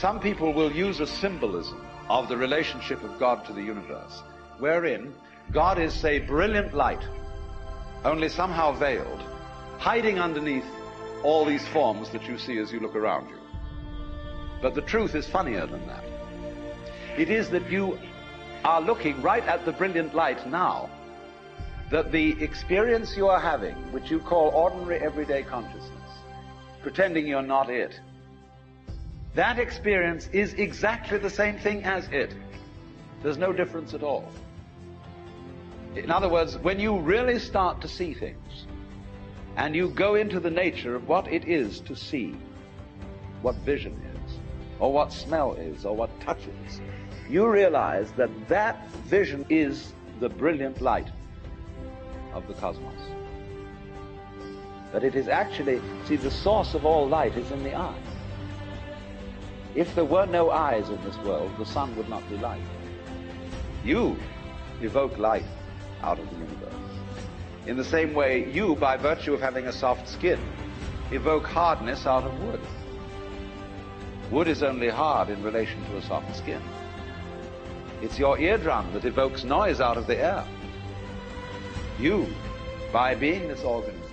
Some people will use a symbolism of the relationship of God to the universe, wherein God is, say, brilliant light, only somehow veiled, hiding underneath all these forms that you see as you look around you. But the truth is funnier than that. It is that you are looking right at the brilliant light now, that the experience you are having, which you call ordinary everyday consciousness, pretending you're not it, that experience is exactly the same thing as it. There's no difference at all. In other words, when you really start to see things, and you go into the nature of what it is to see, what vision is, or what smell is, or what touch is, you realize that that vision is the brilliant light of the cosmos. That it is actually, see, the source of all light is in the eye. If there were no eyes in this world, the sun would not be light. You evoke light out of the universe. In the same way, you, by virtue of having a soft skin, evoke hardness out of wood. Wood is only hard in relation to a soft skin. It's your eardrum that evokes noise out of the air. You, by being this organism,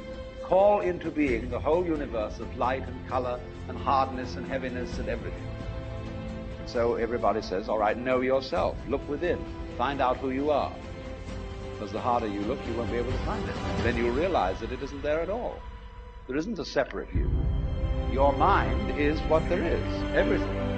call into being the whole universe of light and color and hardness and heaviness and everything. So everybody says, all right, know yourself. Look within. Find out who you are. Because the harder you look, you won't be able to find it. Then you'll realize that it isn't there at all. There isn't a separate you. Your mind is what there is. Everything.